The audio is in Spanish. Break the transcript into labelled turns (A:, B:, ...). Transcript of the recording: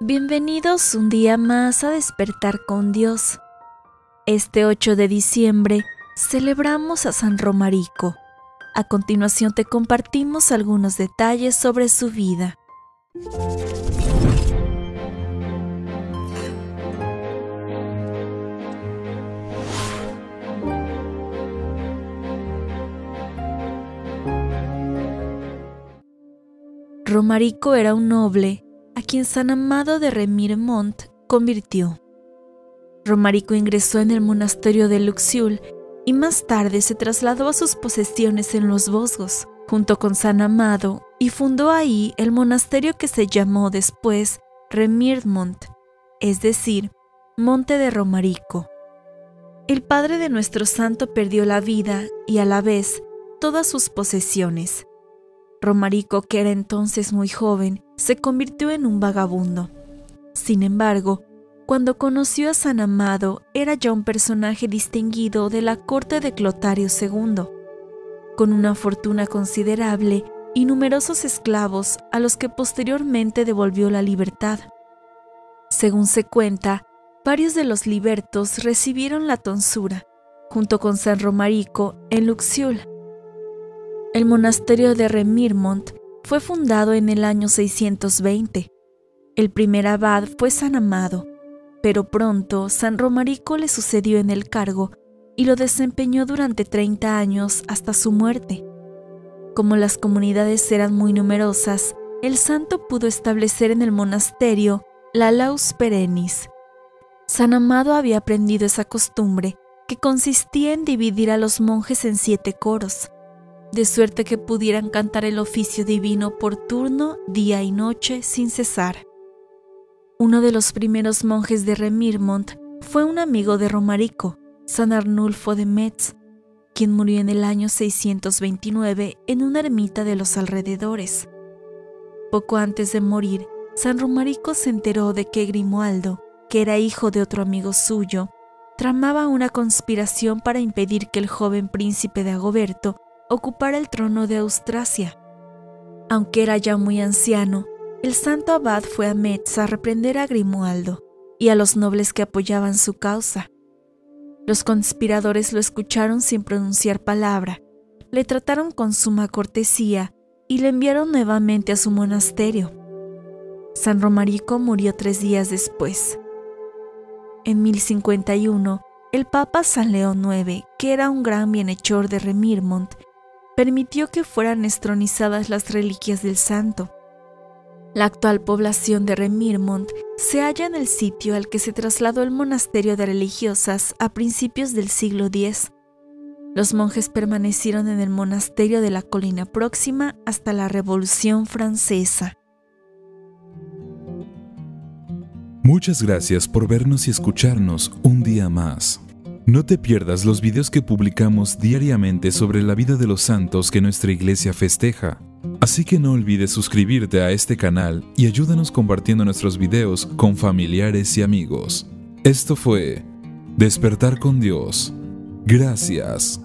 A: Bienvenidos un día más a despertar con Dios. Este 8 de diciembre celebramos a San Romarico. A continuación te compartimos algunos detalles sobre su vida. Romarico era un noble a quien San Amado de Remiremont convirtió. Romarico ingresó en el monasterio de Luxiul y más tarde se trasladó a sus posesiones en los Vosgos, junto con San Amado, y fundó ahí el monasterio que se llamó después Remiremont, es decir, Monte de Romarico. El padre de nuestro santo perdió la vida y a la vez todas sus posesiones. Romarico, que era entonces muy joven, se convirtió en un vagabundo. Sin embargo, cuando conoció a San Amado, era ya un personaje distinguido de la corte de Clotario II, con una fortuna considerable y numerosos esclavos a los que posteriormente devolvió la libertad. Según se cuenta, varios de los libertos recibieron la tonsura, junto con San Romarico, en Luxiul, el monasterio de Remiremont fue fundado en el año 620. El primer abad fue San Amado, pero pronto San Romarico le sucedió en el cargo y lo desempeñó durante 30 años hasta su muerte. Como las comunidades eran muy numerosas, el santo pudo establecer en el monasterio la laus perennis. San Amado había aprendido esa costumbre, que consistía en dividir a los monjes en siete coros de suerte que pudieran cantar el oficio divino por turno día y noche sin cesar. Uno de los primeros monjes de Remiremont fue un amigo de Romarico, San Arnulfo de Metz, quien murió en el año 629 en una ermita de los alrededores. Poco antes de morir, San Romarico se enteró de que Grimoaldo, que era hijo de otro amigo suyo, tramaba una conspiración para impedir que el joven príncipe de Agoberto ocupar el trono de Austrasia. Aunque era ya muy anciano, el santo abad fue a Metz a reprender a Grimoaldo y a los nobles que apoyaban su causa. Los conspiradores lo escucharon sin pronunciar palabra, le trataron con suma cortesía y le enviaron nuevamente a su monasterio. San Romarico murió tres días después. En 1051, el Papa San León IX, que era un gran bienhechor de Remiremont, permitió que fueran estronizadas las reliquias del santo. La actual población de Remiremont se halla en el sitio al que se trasladó el monasterio de religiosas a principios del siglo X. Los monjes permanecieron en el monasterio de la colina próxima hasta la Revolución Francesa.
B: Muchas gracias por vernos y escucharnos un día más. No te pierdas los videos que publicamos diariamente sobre la vida de los santos que nuestra iglesia festeja. Así que no olvides suscribirte a este canal y ayúdanos compartiendo nuestros videos con familiares y amigos. Esto fue Despertar con Dios. Gracias.